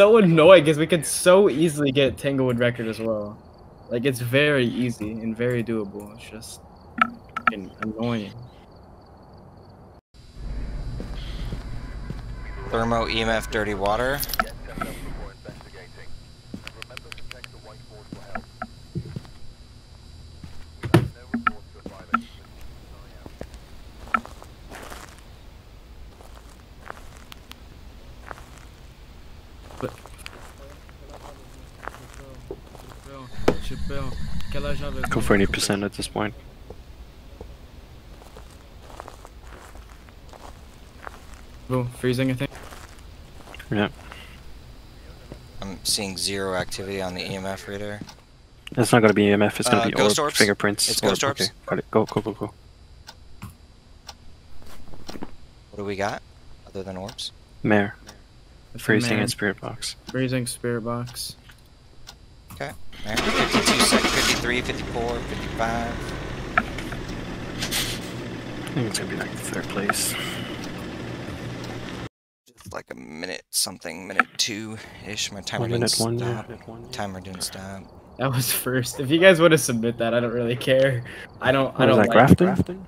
so annoying because we could so easily get Tanglewood record as well. Like it's very easy and very doable. It's just annoying. Thermo EMF dirty water. Go for any percent at this point. Boom, freezing I think. Yeah. I'm seeing zero activity on the EMF reader. It's not gonna be EMF, it's gonna Uh, be ghost orb, orbs? fingerprints. It's orb, ghost orbs? Okay, got it. Go, go, go, go. What do we got? Other than orbs? Mare. That's Freezing man. and spirit box. Freezing spirit box. Okay. Alright, 52 sec, 53, 54, 55. I think it's gonna be like third place. Just like a minute something, minute two ish. My timer One didn't minute, stop. minute one, yeah. Timer didn't stop. That was first. If you guys want to submit that, I don't really care. I don't. I don't that, like Grafton?